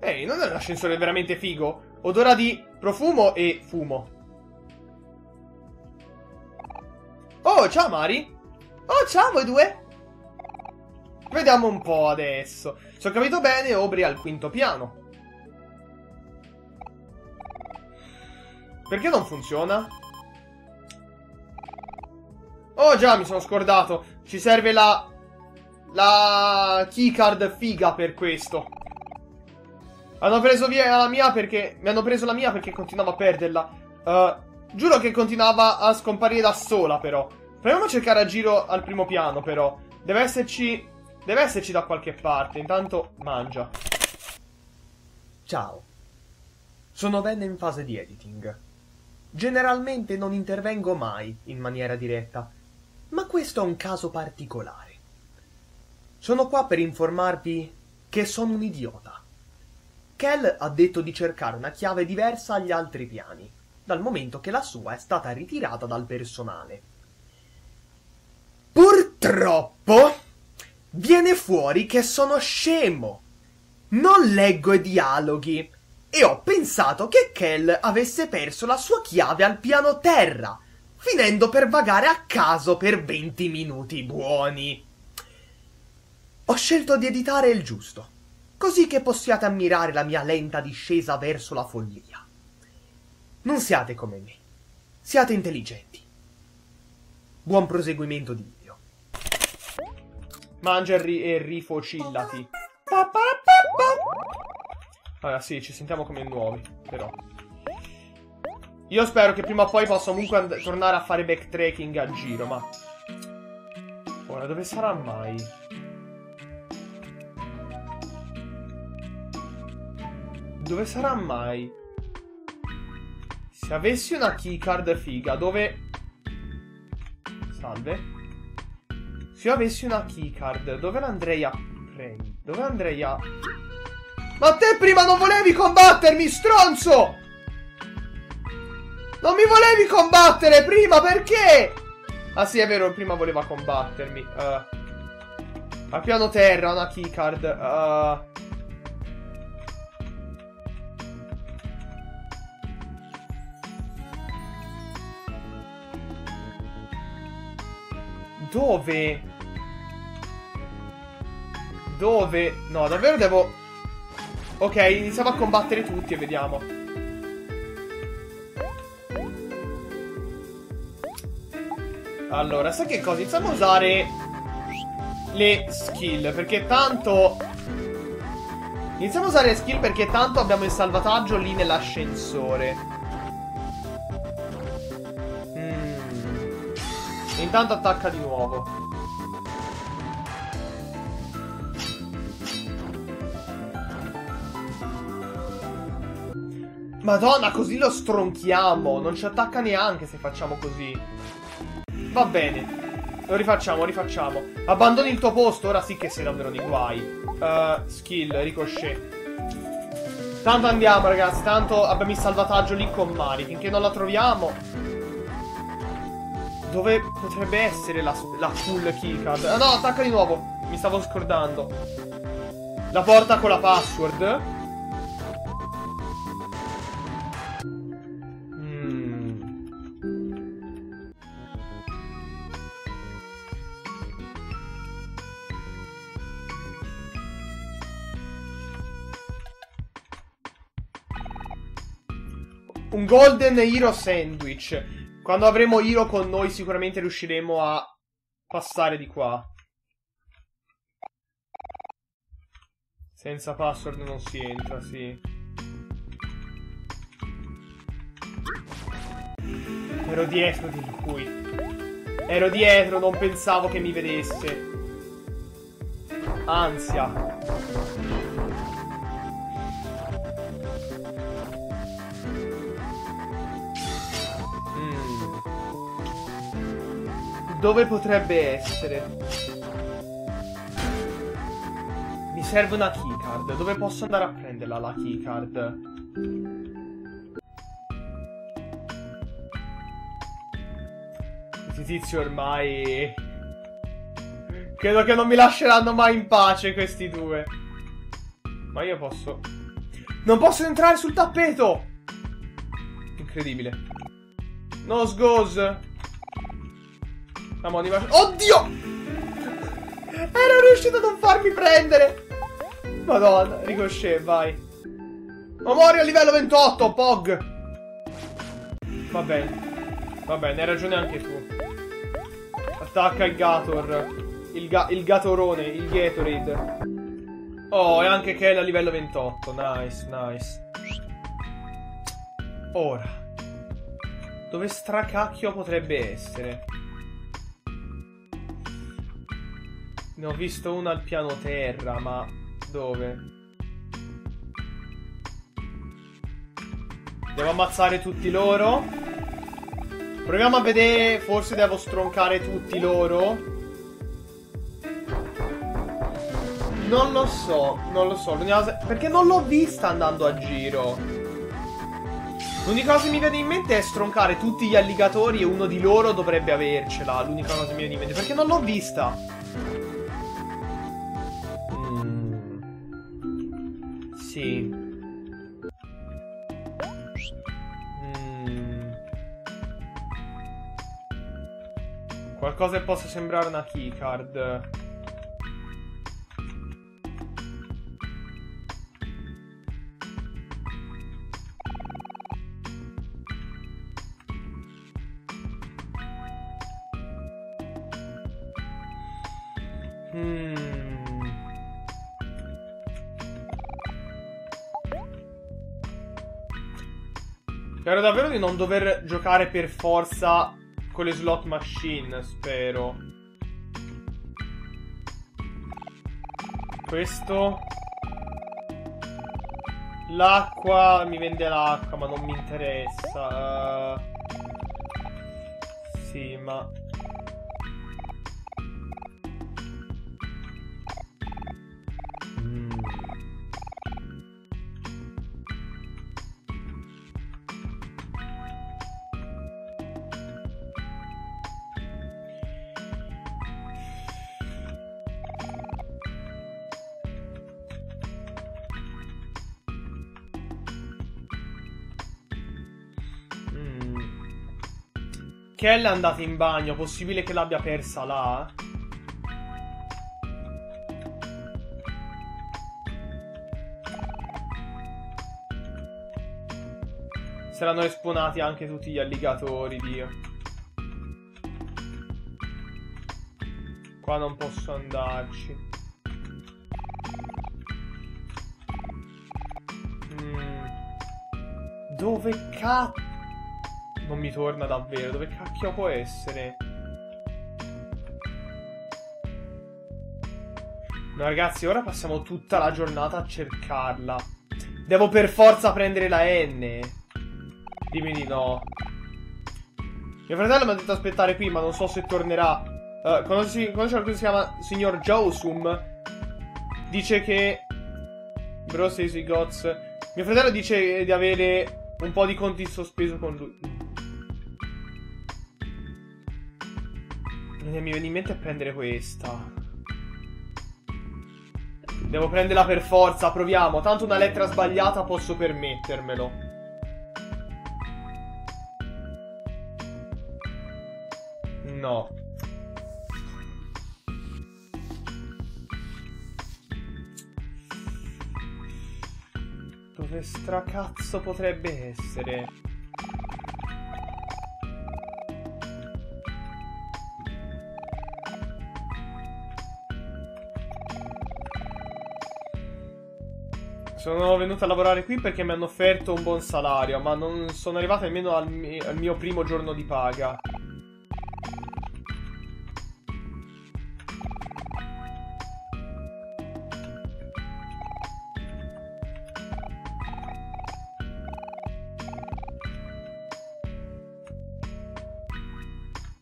Ehi, non è un ascensore veramente figo? Odora di profumo e fumo. Oh, ciao Mari. Oh, ciao voi due. Vediamo un po' adesso. Se ho capito bene, è al quinto piano. Perché non funziona? Oh già, mi sono scordato. Ci serve la... La keycard figa per questo. Hanno preso via la mia perché... Mi hanno preso la mia perché continuavo a perderla. Uh, giuro che continuava a scomparire da sola, però. Proviamo a cercare a giro al primo piano, però. Deve esserci... Deve esserci da qualche parte. Intanto mangia. Ciao. Sono Ben in fase di editing. Generalmente non intervengo mai in maniera diretta, ma questo è un caso particolare. Sono qua per informarvi che sono un idiota. Kel ha detto di cercare una chiave diversa agli altri piani, dal momento che la sua è stata ritirata dal personale. Purtroppo viene fuori che sono scemo. Non leggo i dialoghi e ho pensato che Kel avesse perso la sua chiave al piano terra, finendo per vagare a caso per 20 minuti buoni. Ho scelto di editare il giusto, così che possiate ammirare la mia lenta discesa verso la follia. Non siate come me, siate intelligenti. Buon proseguimento di video. Mangia e, ri- rifocillati. Allora, sì, ci sentiamo come nuovi, però. Io spero che prima o poi possa comunque tornare a fare backtracking a giro, ma... Ora, dove sarà mai? Dove sarà mai? Se avessi una keycard figa, dove... Salve? Se io avessi una keycard, dove l'andrei a prendere? Dove andrei a... Ma te prima non volevi combattermi, stronzo! Non mi volevi combattere prima, perché? Ah sì, è vero, prima voleva combattermi. Uh, al piano terra, una keycard. Uh, Dove? Dove? No, davvero devo... Ok, iniziamo a combattere tutti e vediamo. Allora, sai che cosa? Iniziamo a usare le skill, perché tanto... Iniziamo a usare le skill perché tanto abbiamo il salvataggio lì nell'ascensore. Intanto attacca di nuovo. Madonna, così lo stronchiamo. Non ci attacca neanche se facciamo così. Va bene. Lo rifacciamo, rifacciamo. Abbandoni il tuo posto, ora sì che sei davvero di guai. Uh, skill, ricochet. Tanto andiamo, ragazzi. Tanto abbiamo il salvataggio lì con Mari. Finché non la troviamo. Dove potrebbe essere la, la full keycard? Ah, no, attacca di nuovo. Mi stavo scordando. La porta con la password. Mm. Un Golden Hero Sandwich. Quando avremo Hero con noi sicuramente riusciremo a passare di qua. Senza password non si entra, sì. Ero dietro di lui. Ero dietro, non pensavo che mi vedesse. Ansia. Dove potrebbe essere? Mi serve una keycard. Dove posso andare a prenderla la keycard? Questi tizi ormai... Credo che non mi lasceranno mai in pace questi due. Ma io posso... Non posso entrare sul tappeto! Incredibile. No sgoz. Amoni, Oddio! Ero riuscito a non farmi prendere! Madonna, ricochet, vai. Amori a livello 28, Pog! Va bene. Va bene, hai ragione anche tu. Attacca il Gator. Il, ga il Gatorone, il Gatorade. Oh, e anche Kel a livello 28. Nice, nice. Ora. Dove stracacchio potrebbe essere? Ne ho visto uno al piano terra, ma dove? Devo ammazzare tutti loro? Proviamo a vedere, forse devo stroncare tutti loro. Non lo so, non lo so. Perché non l'ho vista andando a giro. L'unica cosa che mi viene in mente è stroncare tutti gli alligatori e uno di loro dovrebbe avercela. L'unica cosa che mi viene in mente. Perché non l'ho vista. Sì. Mm. Qualcosa che possa sembrare una keycard. Spero davvero di non dover giocare per forza con le slot machine, spero. Questo. L'acqua, mi vende l'acqua, ma non mi interessa. Uh... Sì, ma... Kel è andata in bagno, possibile che l'abbia persa là? Saranno esponati anche tutti gli alligatori, Dio. Qua non posso andarci. Mm. Dove cazzo? Non mi torna davvero. Dove cacchio può essere? No, ragazzi, ora passiamo tutta la giornata a cercarla. Devo per forza prendere la N. Dimmi di no. Mio fratello mi ha detto aspettare qui, ma non so se tornerà. Uh, conosci, conosce qualcuno che si chiama Signor Josum? Dice che... Bro says he got... Mio fratello dice di avere un po' di conti in sospeso con lui. Mi viene in mente a prendere questa. Devo prenderla per forza, proviamo. Tanto una lettera sbagliata posso permettermelo. No. Dove stracazzo potrebbe essere? Sono venuto a lavorare qui perché mi hanno offerto un buon salario, ma non sono arrivato nemmeno al, mi al mio primo giorno di paga.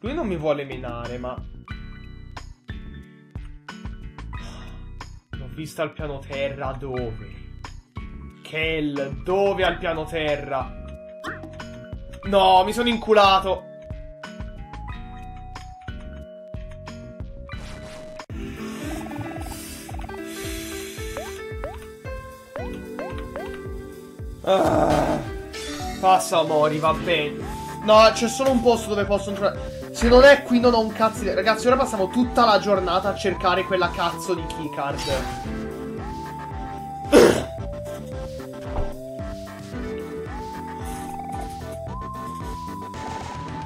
Lui non mi vuole minare, ma... L'ho vista al piano terra dove? Kel, dove al piano terra? No, mi sono inculato. Ah, passa Mori, va bene. No, c'è solo un posto dove posso entrare. Se non è qui non ho un cazzo di... Ragazzi, ora passiamo tutta la giornata a cercare quella cazzo di keycard.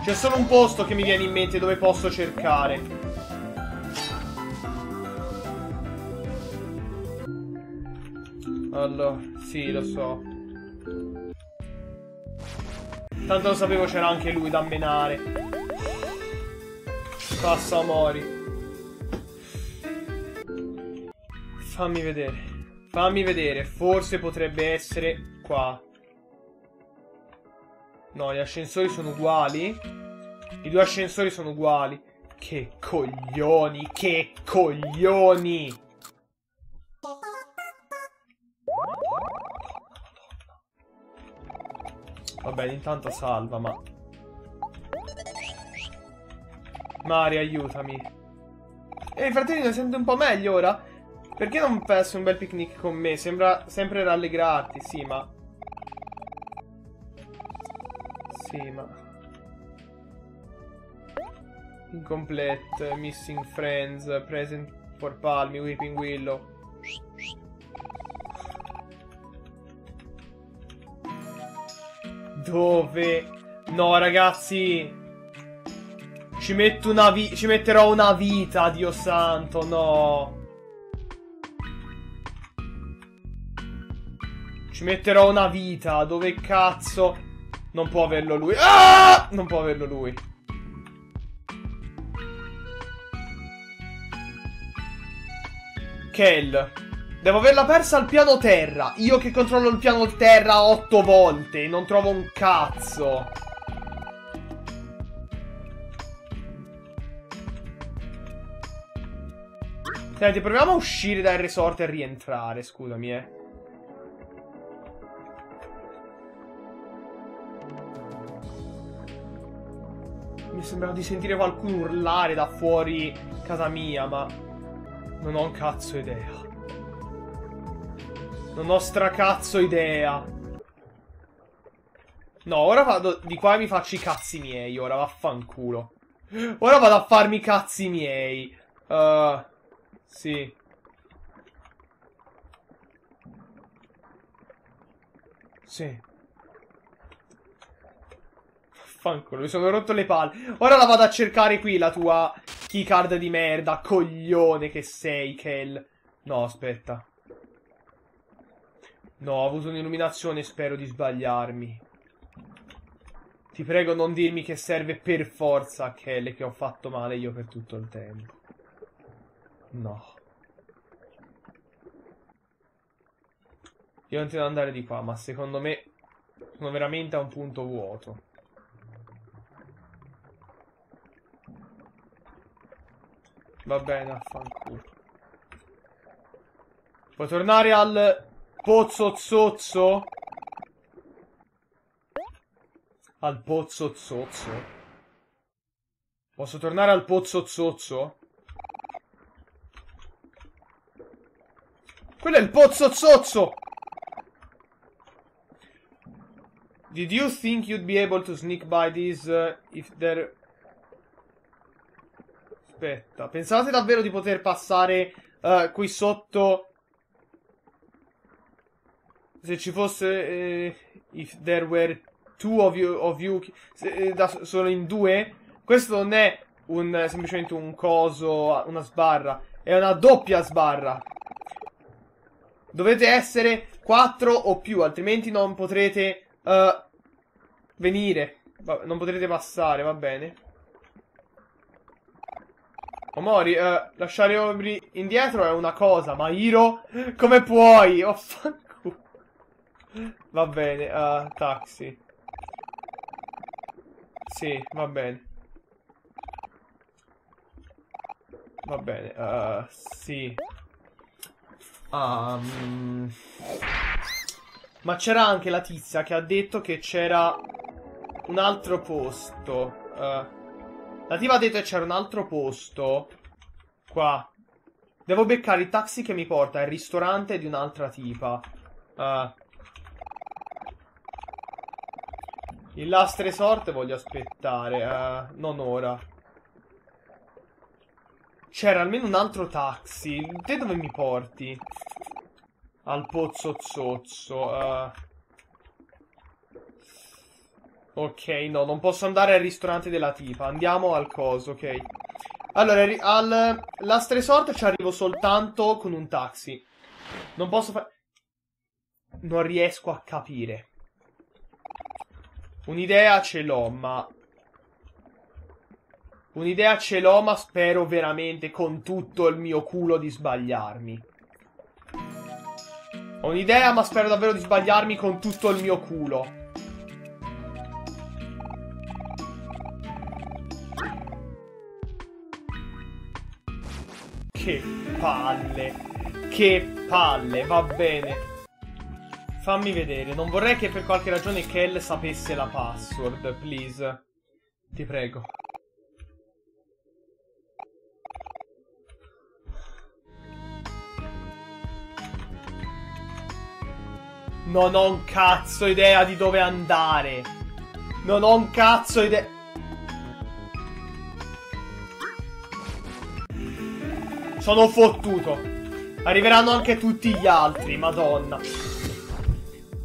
C'è solo un posto che mi viene in mente dove posso cercare. Allora, sì, lo so. Tanto lo sapevo c'era anche lui da menare. Passa Mori. Fammi vedere. Fammi vedere. Forse potrebbe essere qua. No, gli ascensori sono uguali. I due ascensori sono uguali. Che coglioni, che coglioni. Vabbè, intanto salva, ma... Mari, aiutami. Ehi, fratello, senti un po' meglio ora? Perché non passi un bel picnic con me? Sembra sempre rallegrarti, sì, ma... Sì, ma... Incomplete, Missing Friends, Present for Palmi, Weeping Willow. Dove? No, ragazzi. Ci metto una vita. Ci metterò una vita, Dio santo, no. Ci metterò una vita. Dove cazzo? Non può averlo lui. Ah! Non può averlo lui. Kel. Devo averla persa al piano terra. Io che controllo il piano terra otto volte. Non trovo un cazzo. Senti, proviamo a uscire dal resort e rientrare. Scusami, eh. Sembrava di sentire qualcuno urlare da fuori casa mia, ma non ho un cazzo idea. Non ho stracazzo idea. No, ora vado di qua e mi faccio i cazzi miei. Ora vaffanculo. Ora vado a farmi i cazzi miei. Uh, sì. Sì. Vaffanculo, mi sono rotto le palle. Ora la vado a cercare qui, la tua keycard di merda. Coglione che sei, Kel. No, aspetta. No, ho avuto un'illuminazione, spero di sbagliarmi. Ti prego non dirmi che serve per forza a Kelly che ho fatto male io per tutto il tempo. No. Io non intendo andare di qua, ma secondo me sono veramente a un punto vuoto. Va bene, affanculo. Puoi tornare al pozzo zozzo? Al pozzo zozzo? Posso tornare al pozzo zozzo? Quello è il pozzo zozzo! Did you think you'd be able to sneak by these uh, if there... Aspetta, pensavate davvero di poter passare uh, qui sotto? Se ci fosse eh, if there were two of you, of you se, eh, da, solo in due? Questo non è un, semplicemente un coso una sbarra è una doppia sbarra. Dovete essere quattro o più altrimenti non potrete uh, venire. Non potrete passare va bene Omori, uh, lasciare Obri indietro è una cosa, ma Hiro, come puoi? Fuck. Va bene, uh, taxi. Sì, va bene. Va bene, uh, sì. Um... Ma c'era anche la tizia che ha detto che c'era un altro posto. Uh, la tipa ha detto che c'era un altro posto. Qua. Devo beccare il taxi che mi porta al ristorante di un'altra tipa. Uh, Il last resort voglio aspettare. Uh, non ora. C'era almeno un altro taxi. Te dove mi porti? Al pozzo zozzo. Uh. Ok, no, non posso andare al ristorante della tipa. Andiamo al coso, ok. Allora, al last resort ci arrivo soltanto con un taxi. Non posso fare... Non riesco a capire. Un'idea ce l'ho, ma... Un'idea ce l'ho, ma spero veramente con tutto il mio culo di sbagliarmi. Ho un'idea, ma spero davvero di sbagliarmi con tutto il mio culo. Che palle. Che palle, va bene. Fammi vedere. Non vorrei che per qualche ragione Kel sapesse la password, please. Ti prego. Non ho un cazzo idea di dove andare. Non ho un cazzo idea... Sono fottuto. Arriveranno anche tutti gli altri, madonna.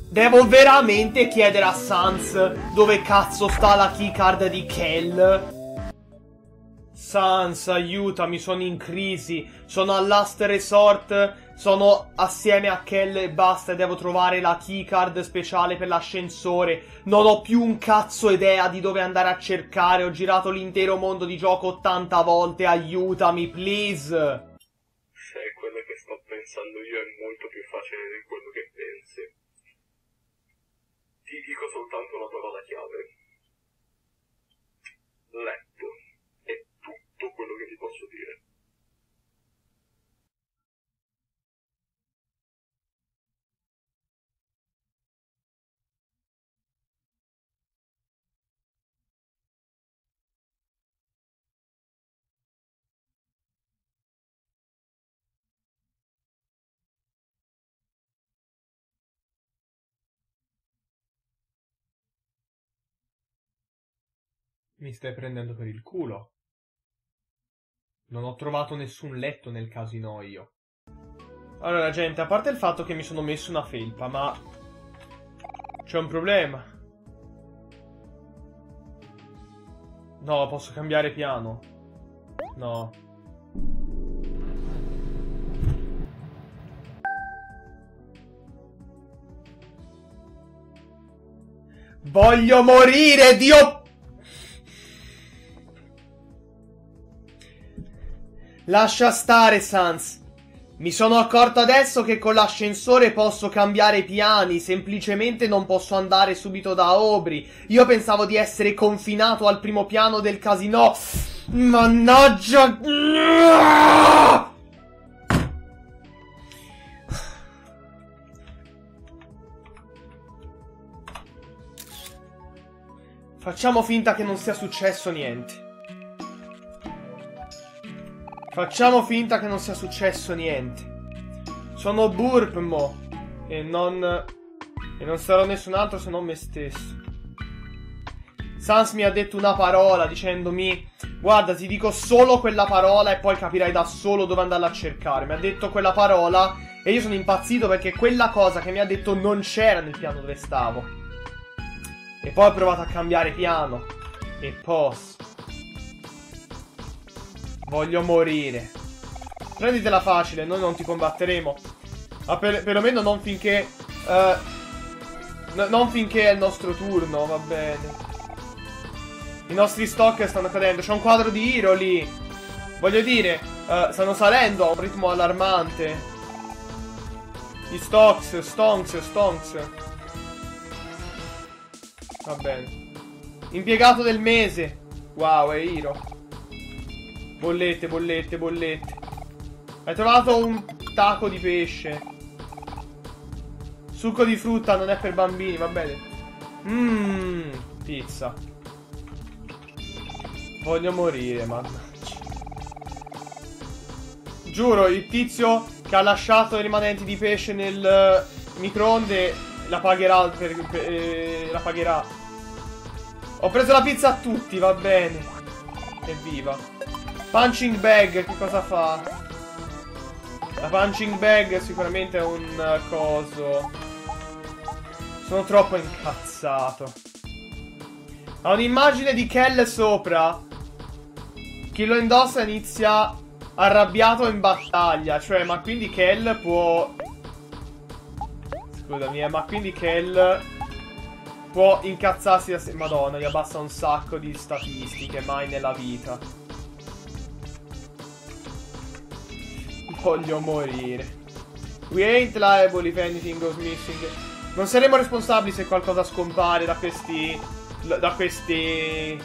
Devo veramente chiedere a Sans dove cazzo sta la keycard di Kel? Sans, aiutami, sono in crisi. Sono al last resort. Sono assieme a Kel e basta. Devo trovare la keycard speciale per l'ascensore. Non ho più un cazzo idea di dove andare a cercare. Ho girato l'intero mondo di gioco 80 volte. Aiutami, please pensando io è molto più facile di quello che pensi. Ti dico soltanto una parola chiave. Letto. È tutto quello che ti posso dire. Mi stai prendendo per il culo. Non ho trovato nessun letto nel casino io. Allora, gente, a parte il fatto che mi sono messo una felpa, ma... C'è un problema. No, posso cambiare piano. No. Voglio morire, Dio Lascia stare, Sans. Mi sono accorto adesso che con l'ascensore posso cambiare piani, semplicemente non posso andare subito da Obri. Io pensavo di essere confinato al primo piano del casino. Mannaggia! Facciamo finta che non sia successo niente. Facciamo finta che non sia successo niente. Sono Burp mo. E non... E non sarò nessun altro se non me stesso. Sans mi ha detto una parola dicendomi Guarda ti dico solo quella parola e poi capirai da solo dove andarla a cercare Mi ha detto quella parola e io sono impazzito perché quella cosa che mi ha detto non c'era nel piano dove stavo E poi ho provato a cambiare piano E poi Voglio morire. Prenditela facile, noi non ti combatteremo. Ma per, perlomeno non finché... Uh, non finché è il nostro turno, va bene. I nostri stock stanno cadendo. C'è un quadro di Hiro lì. Voglio dire, uh, stanno salendo a un ritmo allarmante. Gli stocks, stonks, stonks. Va bene. Impiegato del mese. Wow, è Hiro. Bollette, bollette, bollette. Hai trovato un taco di pesce. Succo di frutta non è per bambini, va bene. Mmm, pizza. Voglio morire, mannaggia. Giuro, il tizio che ha lasciato i rimanenti di pesce nel uh, microonde la pagherà per, per, eh, la pagherà. Ho preso la pizza a tutti, va bene. Evviva. Punching bag, che cosa fa? La punching bag sicuramente è un uh, coso. Sono troppo incazzato. Ha un'immagine di Kell sopra. Chi lo indossa inizia arrabbiato in battaglia. Cioè, ma quindi Kell può... Scusami, eh, ma quindi Kell può incazzarsi da se... Madonna, gli abbassa un sacco di statistiche, mai nella vita. Voglio morire. We ain't liable if anything goes missing. Non saremo responsabili se qualcosa scompare da questi... Da questi...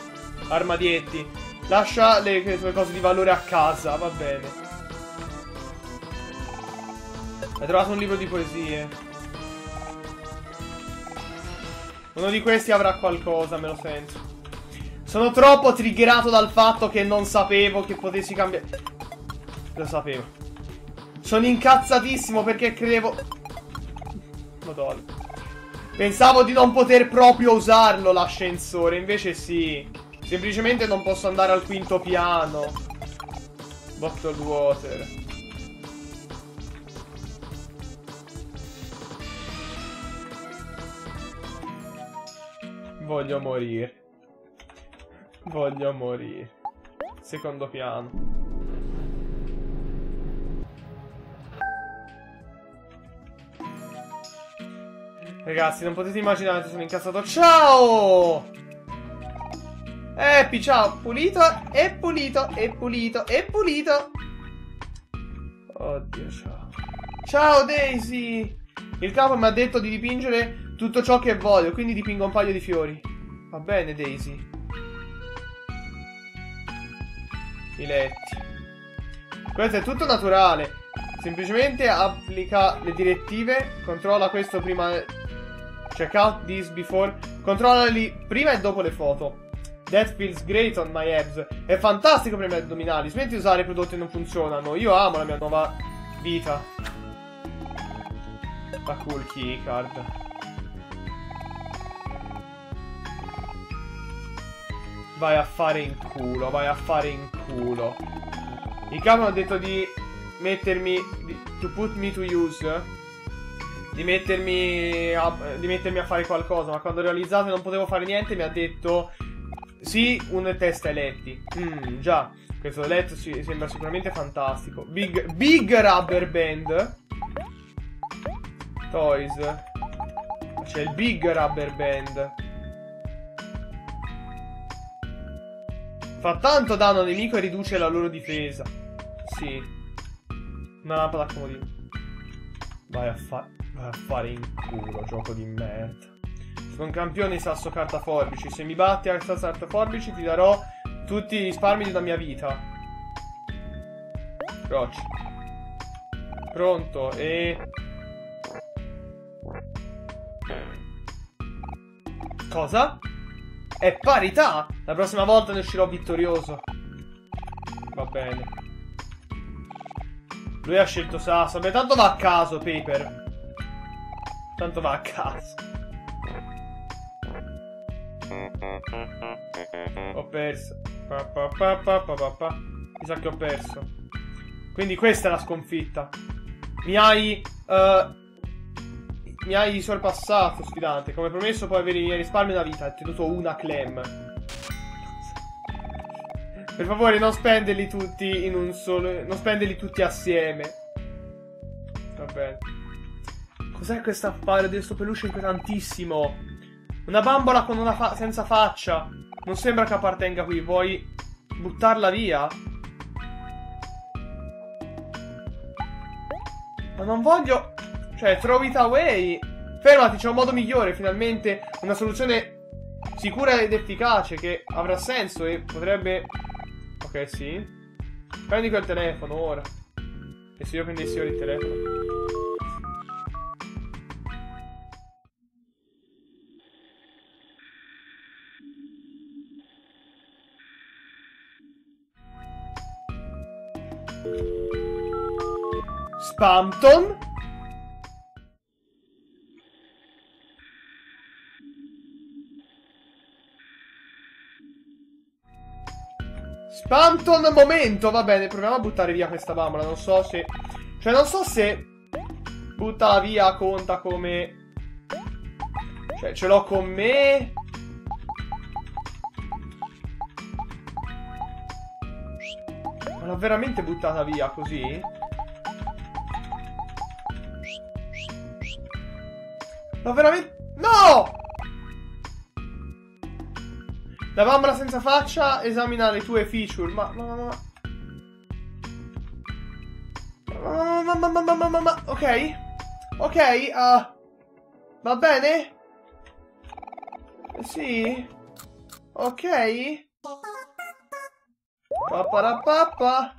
Armadietti. Lascia le, le tue cose di valore a casa, va bene. Hai trovato un libro di poesie. Uno di questi avrà qualcosa, me lo sento. Sono troppo triggerato dal fatto che non sapevo che potessi cambiare... Lo sapevo. Sono incazzatissimo perché credevo... Madonna. Pensavo di non poter proprio usarlo l'ascensore, invece sì. Semplicemente non posso andare al quinto piano. Bottled water. Voglio morire. Voglio morire. Secondo piano. Ragazzi, non potete immaginare sono incazzato. Ciao! Epi, ciao. Pulito, e pulito, e pulito, e pulito. Oddio, ciao. Ciao, Daisy! Il capo mi ha detto di dipingere tutto ciò che voglio, quindi dipingo un paio di fiori. Va bene, Daisy. I letti. Questo è tutto naturale. Semplicemente applica le direttive. Controlla questo prima. Check out this before. Controllali prima e dopo le foto. That feels great on my abs. È fantastico per i miei addominali. Smetti di usare prodotti che non funzionano. Io amo la mia nuova vita. La cool keycard. Vai a fare in culo, vai a fare in culo. Il capo ha detto di mettermi... Di, to put me to use. Di mettermi, a, di mettermi a fare qualcosa, ma quando ho realizzato che non potevo fare niente mi ha detto... Sì, un test ai letti. Mmm, già. Questo letto si, sembra sicuramente fantastico. Big, big rubber band. Toys. C'è il big rubber band. Fa tanto danno al nemico e riduce la loro difesa. Sì. Una lampada a comodino. Vai a, fa vai a fare in culo, gioco di merda. Sono campione sasso carta forbici. Se mi batti a sasso carta forbici ti darò tutti i risparmi della mia vita. Rocci. Pronto e... Cosa? È parità! La prossima volta ne uscirò vittorioso. Va bene. Lui ha scelto. Beh, tanto va a caso, Paper. Tanto va a caso. Ho perso. Pa, pa, pa, pa, pa, pa. Mi sa che ho perso. Quindi questa è la sconfitta. Mi hai... Uh, mi hai sorpassato, sfidante. Come promesso puoi avere i miei risparmi da vita. Hai tenuto una clem. Per favore, non spenderli tutti in un solo... Non spenderli tutti assieme. Va bene. Cos'è questa affare di questo peluche inquietantissimo? Una bambola con una fa senza faccia. Non sembra che appartenga qui. Vuoi buttarla via? Ma non voglio... Cioè, throw it away. Fermati, c'è un modo migliore, finalmente. Una soluzione sicura ed efficace che avrà senso e potrebbe... Ok, sì. Prendi quel telefono ora. E se io prendessi ora il telefono? Spampton? Spamton momento, va bene, proviamo a buttare via questa bambola, non so se... Cioè, non so se... Buttala via conta come... Cioè, ce l'ho con me... L'ho veramente buttata via così? L'ho veramente... No! La bambola senza faccia esamina le tue feature. Ma, ma, ma, ma. Ma, ma, ma, ma, ma, ma, ma, ma. Ok. Ok, uh, va bene? Sì. Ok. Papparapappa.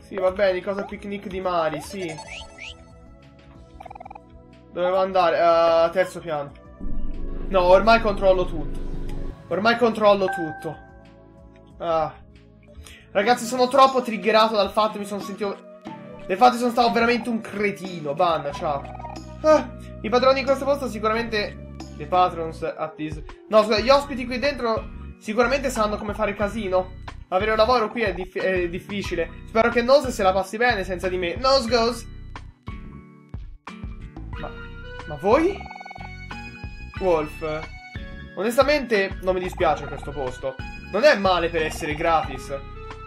Sì, va bene, cosa picnic di Mari, sì. Dovevo andare, uh, terzo piano. No, ormai controllo tutto. Ormai controllo tutto. Ah. Ragazzi, sono troppo triggerato dal fatto che mi sono sentito... Infatti sono stato veramente un cretino. Banna, ciao. Ah, I padroni di questo posto sicuramente... The patrons at this... No, scusa, gli ospiti qui dentro sicuramente sanno come fare casino. Avere un lavoro qui è, dif è difficile. Spero che Nose se la passi bene senza di me. Nose goes! Ma... Voi? Wolf. Onestamente non mi dispiace questo posto. Non è male per essere gratis.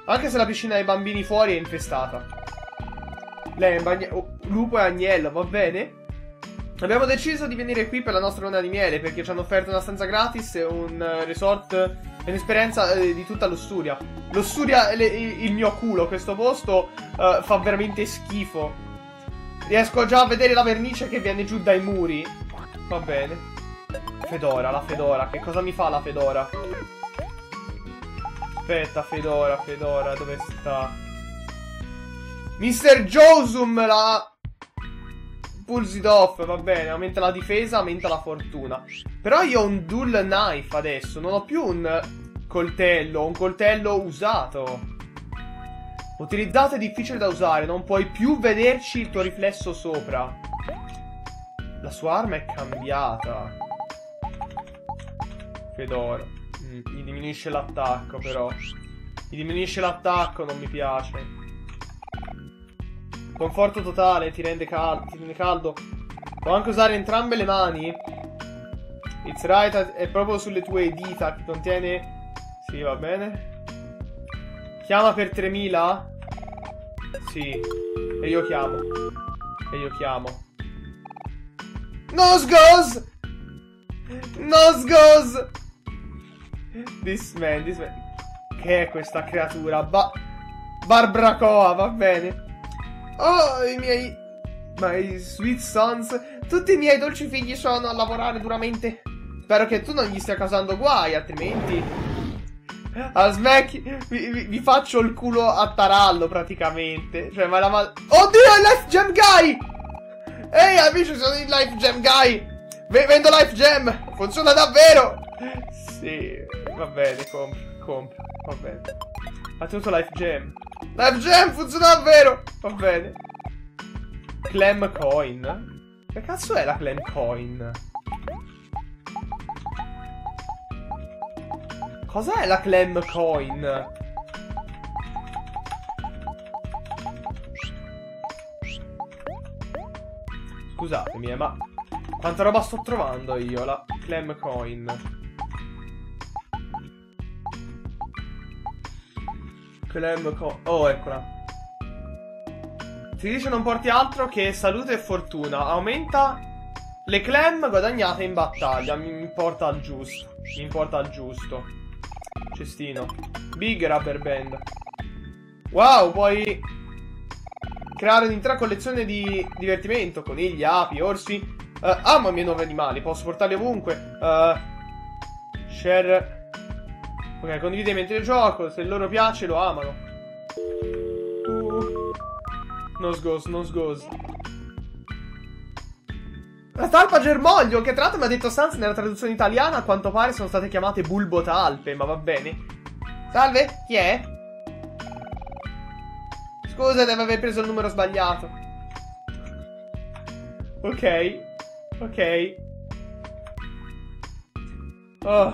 Anche se la piscina dei bambini fuori è infestata. Lei è bagna- oh, lupo e agnello, va bene? Abbiamo deciso di venire qui per la nostra luna di miele perché ci hanno offerto una stanza gratis e un uh, resort e un'esperienza uh, di tutta l'Ossuria. L'Ossuria è il mio culo, questo posto uh, fa veramente schifo. Riesco già a vedere la vernice che viene giù dai muri. Va bene. Fedora, la Fedora. Che cosa mi fa la Fedora? Aspetta, Fedora, Fedora, dove sta? Mr. Josum la... It off, va bene, aumenta la difesa, aumenta la fortuna. Però io ho un dual knife adesso, non ho più un coltello, ho un coltello usato. Utilizzato è difficile da usare, non puoi più vederci il tuo riflesso sopra. La sua arma è cambiata. Fedora. Mm, mi diminuisce l'attacco però. Mi diminuisce l'attacco, non mi piace. Conforto totale, ti rende, cal ti rende caldo. Può anche usare entrambe le mani. It's right, è proprio sulle tue dita che contiene... Sì, va bene. Chiama per 3000? Sì. E io chiamo. E io chiamo. Nosgoes! Nosgoes! This man, this man. Che è questa creatura? Ba Barbracoa, va bene. Oh, i miei... My sweet sons. Tutti i miei dolci figli sono a lavorare duramente. Spero che tu non gli stia causando guai, altrimenti... A smack vi, vi, vi, faccio il culo a tarallo praticamente. Cioè, ma la mal... Oddio, è Life Gem Guy! Ehi, amici, sono il Life Gem Guy! V vendo Life Gem! Funziona davvero! Sì, va bene, compra, compra, va bene. Ha tenuto Life Gem. Life Gem funziona davvero! Va bene. Clam Coin? Che cazzo è la Clam Coin? Cos'è la Clam Coin? Scusatemi, eh, ma quanta roba sto trovando io? La Clam Coin. Clem co Oh, eccola. Si dice non porti altro che salute e fortuna. Aumenta le clem guadagnate in battaglia. Mi importa il giusto. Mi importa il giusto. Cestino. Big Rubber Band. Wow, puoi creare un'intera collezione di divertimento. Conigli, api, orsi. Uh, amo i miei nuovi animali. Posso portarli ovunque. Uh, share Ok, condivide mentre gioco, se loro piace lo amano. Uh. No sgos, no sgos. La talpa germoglio, che tra l'altro mi ha detto Sans nella traduzione italiana, a quanto pare sono state chiamate bulbotalpe, ma va bene. Salve, chi è? Scusa, deve aver preso il numero sbagliato. Ok, ok. Oh.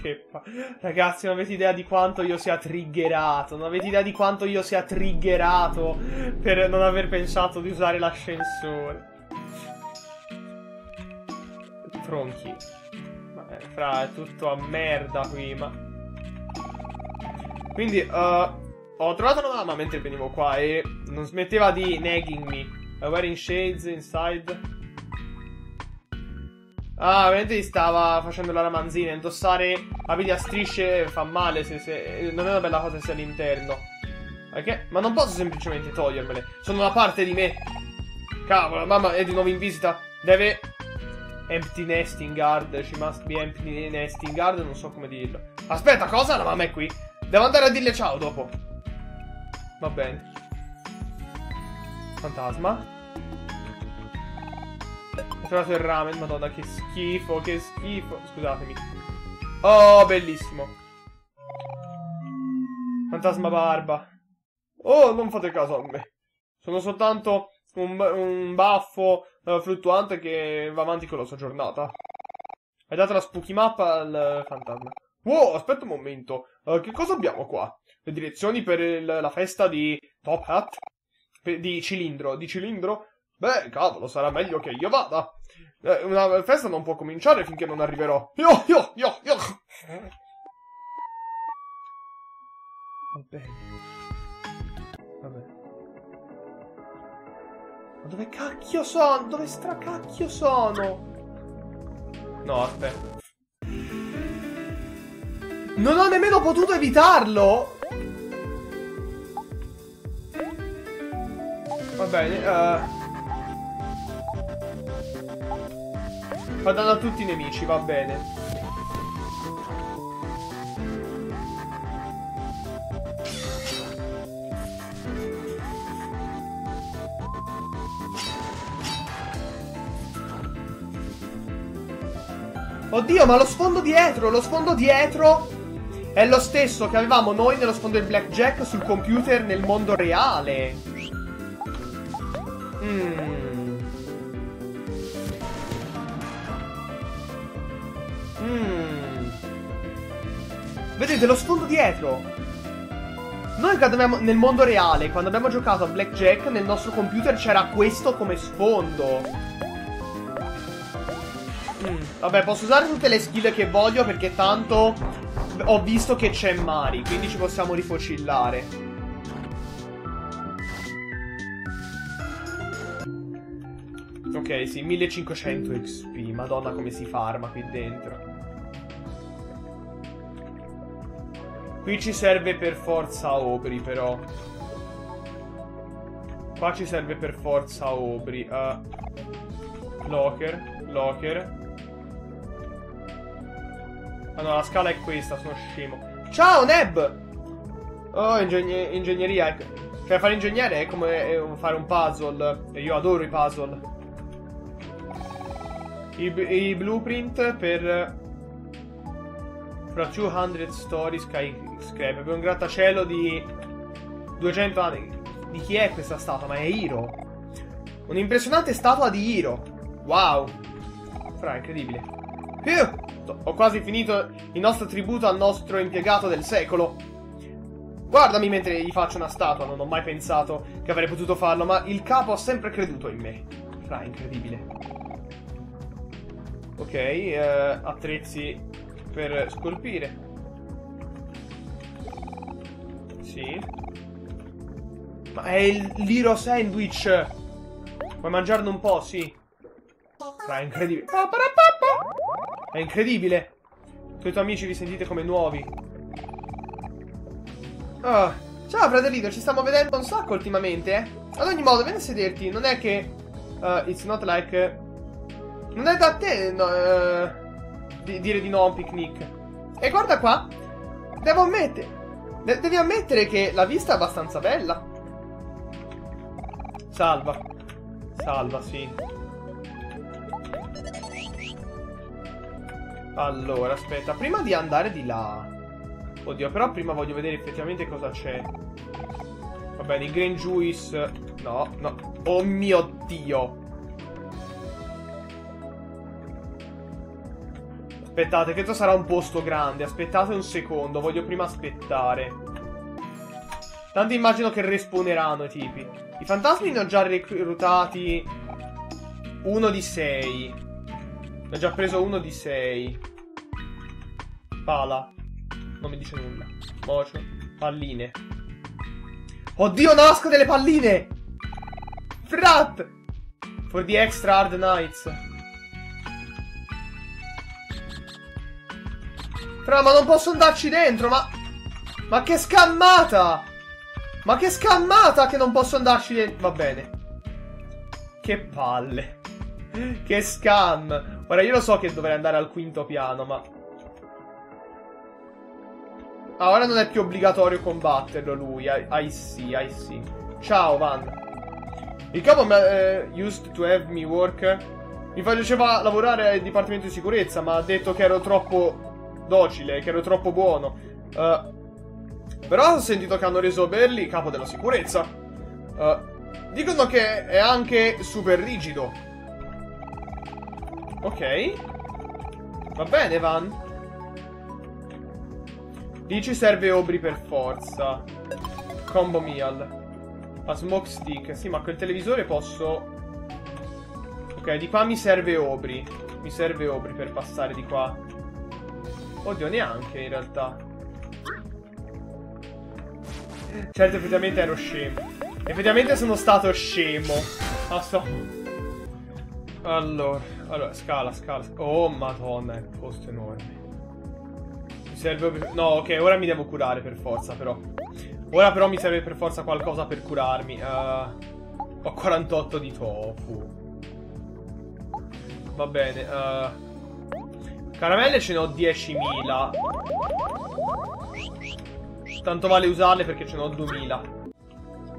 Che pa- Ragazzi, non avete idea di quanto io sia triggerato. Non avete idea di quanto io sia triggerato per non aver pensato di usare l'ascensore. Tronchi. Ma fra, è tutto a merda qui, ma. Quindi, uh, ho trovato una mamma mentre venivo qua e non smetteva di nagging me. Uh, wearing shades inside. Ah, veramente gli stava facendo la ramanzina. Indossare abiti a strisce fa male se, se- non è una bella cosa se all'interno. Ok? Ma non posso semplicemente togliermele. Sono una parte di me. Cavolo, mamma è di nuovo in visita. Deve... Empty nesting guard. She must be empty nesting guard. Non so come dirlo. Aspetta, cosa? La mamma è qui. Devo andare a dirle ciao dopo. Va bene. Fantasma. Ho trovato il ramen, madonna, che schifo, che schifo. Scusatemi. Oh, bellissimo. Fantasma barba. Oh, non fate caso a me. Sono soltanto un, un baffo eh, fluttuante che va avanti con la sua giornata. Hai dato la spooky map al fantasma. Wow, aspetta un momento. Eh, che cosa abbiamo qua? Le direzioni per il- la festa di Top Hat? Pe- Di cilindro, di cilindro? Beh, cavolo, sarà meglio che io vada. Eh, una festa non può cominciare finché non arriverò. Io, io, io, io. Va bene. Dove cacchio sono? Dove stracacchio sono? No, aspetta. Non ho nemmeno potuto evitarlo! Va bene, eh... Fa danno a tutti i nemici, va bene. Oddio, ma lo sfondo dietro, lo sfondo dietro è lo stesso che avevamo noi nello sfondo del blackjack sul computer nel mondo reale. Mm. Mm. Vedete lo sfondo dietro? Noi quando abbiamo, nel mondo reale, quando abbiamo giocato a Blackjack, nel nostro computer c'era questo come sfondo. Vabbè, posso usare tutte le skill che voglio perché tanto ho visto che c'è Mari, quindi ci possiamo rifocillare. Ok, sì, 1500 XP. Madonna come si farma qui dentro. Qui ci serve per forza Obri, però. Qua ci serve per forza Obri. Uh, locker, locker. Ah no, la scala è questa, sono scemo. Ciao, Neb! Oh, ingegner- ingegneria. ecco. Cioè, fare ingegnere è come fare un puzzle. E io adoro i puzzle. I, i blueprint per... Fra 200 story skyscraper. Per un grattacielo di 200 anni. Di chi è questa statua? Ma è Hiro. Un'impressionante statua di Hiro. Wow. Fra, incredibile. Più! Ho quasi finito il nostro tributo al nostro impiegato del secolo. Guardami mentre gli faccio una statua, non ho mai pensato che avrei potuto farlo, ma il capo ha sempre creduto in me. Fra, incredibile. Ok, eh, attrezzi per scolpire. Sì. Ma è il Liro Sandwich! Vuoi mangiarne un po'? Sì. Fra, incredibile. È incredibile. E i tuoi amici vi sentite come nuovi. Ah, ciao fratellino, ci stiamo vedendo un sacco ultimamente, eh? Ad ogni modo, vieni a sederti. Non è che... uh, it's not like... Non è da te no, eh, di- dire di no a un picnic. E guarda qua. Devo ammettere... de- devi ammettere che la vista è abbastanza bella. Salva. Salva, sì. Allora, aspetta, prima di andare di là. Oddio, però prima voglio vedere effettivamente cosa c'è. Va bene, il green juice. No, no. Oh mio dio. Aspettate, questo sarà un posto grande. Aspettate un secondo, voglio prima aspettare. Tanto immagino che respawneranno i tipi. I fantasmi ne ho già reclutati uno di sei. Ne ho già preso uno di sei. Pala. Non mi dice nulla. Mocio. Palline. Oddio, nasco delle palline! Frat! For the extra hard nights. Fra, ma non posso andarci dentro, ma... Ma che scammata! Ma che scammata che non posso andarci dentro. Va bene. Che palle. Che scam. Ora, io lo so che dovrei andare al quinto piano, ma... Ah, ora non è più obbligatorio combatterlo lui. I, see, I see. Ciao, Van. Il capo uh, used to have me work. Mi faceva lavorare al dipartimento di sicurezza, ma ha detto che ero troppo docile, che ero troppo buono. Uh, però ho sentito che hanno reso Berli capo della sicurezza. Uh, dicono che è anche super rigido. Ok. Va bene, Van. Dici serve Obri per forza. Combo Meal. A smoke stick. Sì, ma quel televisore posso... Ok, di qua mi serve Obri. Mi serve Obri per passare di qua. Oddio, neanche in realtà. Certo, effettivamente ero scemo. Effettivamente sono stato scemo. Ah, sto... Allora, allora, scala, scala. Oh, madonna, è un posto enorme. Mi serve... No, ok, ora mi devo curare per forza, però. Ora però mi serve per forza qualcosa per curarmi. Uh, ho 48 di tofu. Va bene. Uh, caramelle ce ne ho 10.000. Tanto vale usarle perché ce ne ho 2000.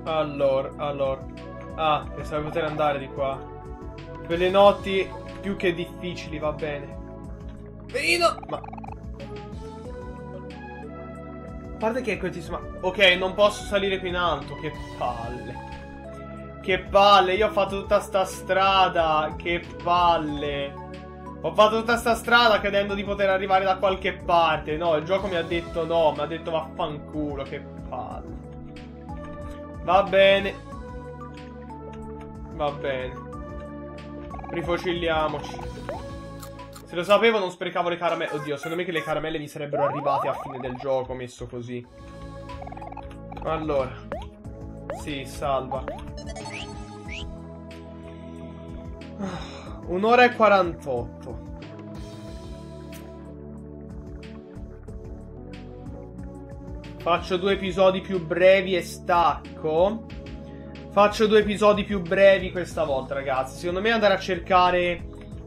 Allora, allora. Ah, pensavo di poter andare di qua. Quelle notti più che difficili, va bene. Vino! Ma... A parte che è questissima... Ok, non posso salire qui in alto. Che palle. Che palle. Io ho fatto tutta sta strada. Che palle. Ho fatto tutta sta strada credendo di poter arrivare da qualche parte. No, il gioco mi ha detto no. Mi ha detto vaffanculo. Che palle. Va bene. Va bene. Rifocilliamoci. Se lo sapevo non sprecavo le caramelle. Oddio, secondo me che le caramelle mi sarebbero arrivate a fine del gioco, messo così. Allora. Sì, salva. Un'ora e 48. Faccio due episodi più brevi e stacco. Faccio due episodi più brevi questa volta, ragazzi. Secondo me andare a cercare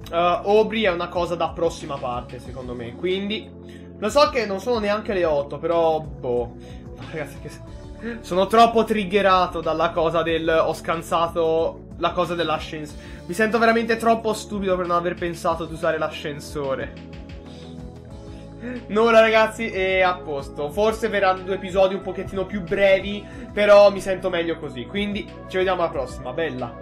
uh, Obri è una cosa da prossima parte, secondo me. Quindi, lo so che non sono neanche le 8, però, boh. Ragazzi, che... sono troppo triggerato dalla cosa del... Ho scansato la cosa dell'ascensore. Mi sento veramente troppo stupido per non aver pensato di usare l'ascensore. Nulla ragazzi, è a posto. Forse verranno due episodi un pochettino più brevi, però mi sento meglio così. Quindi ci vediamo alla prossima, bella.